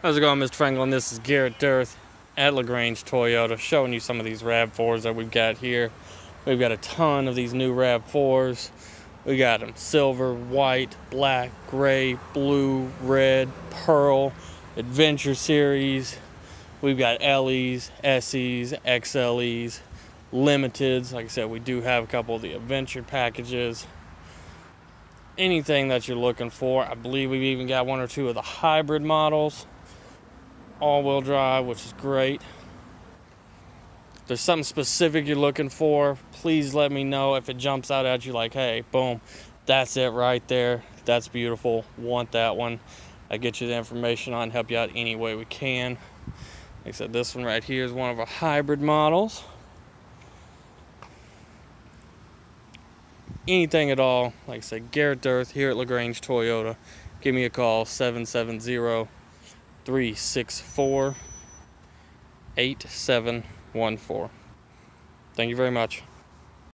How's it going, Mr. Franklin? This is Garrett Dearth at LaGrange Toyota showing you some of these RAV4s that we've got here. We've got a ton of these new RAV4s. We got them silver, white, black, gray, blue, red, pearl, adventure series. We've got LEs, SEs, XLEs, limiteds. Like I said, we do have a couple of the adventure packages. Anything that you're looking for. I believe we've even got one or two of the hybrid models all-wheel drive, which is great. If there's something specific you're looking for, please let me know if it jumps out at you like, hey, boom, that's it right there. That's beautiful. Want that one. I get you the information on, help you out any way we can. Like I said, this one right here is one of our hybrid models. Anything at all, like I said, Garrett Dearth here at LaGrange Toyota. Give me a call, 770 364 8714. Thank you very much.